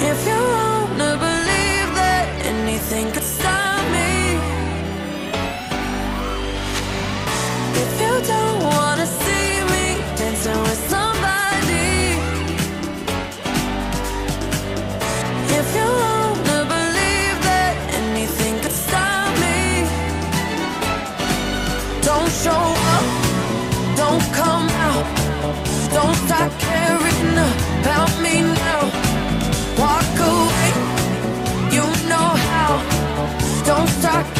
If you wanna believe that anything could stop me. If you don't wanna see me dancing with somebody. If you wanna believe that anything could stop me. Don't show up, don't come out, don't stop. don't start